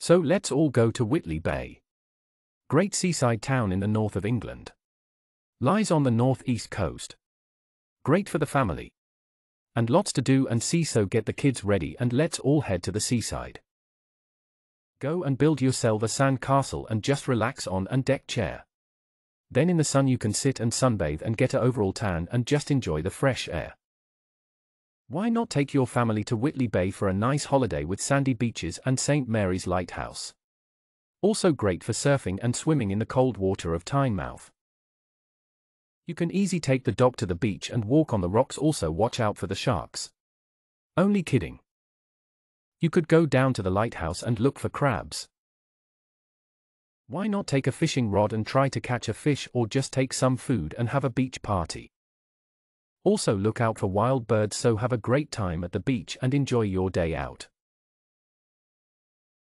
So let's all go to Whitley Bay. Great seaside town in the north of England. Lies on the northeast coast. Great for the family. And lots to do and see so get the kids ready and let's all head to the seaside. Go and build yourself a sand castle and just relax on an deck chair. Then in the sun you can sit and sunbathe and get a overall tan and just enjoy the fresh air. Why not take your family to Whitley Bay for a nice holiday with sandy beaches and St. Mary's Lighthouse? Also great for surfing and swimming in the cold water of Tynemouth. You can easy take the dog to the beach and walk on the rocks also watch out for the sharks. Only kidding. You could go down to the lighthouse and look for crabs. Why not take a fishing rod and try to catch a fish or just take some food and have a beach party? Also look out for wild birds so have a great time at the beach and enjoy your day out.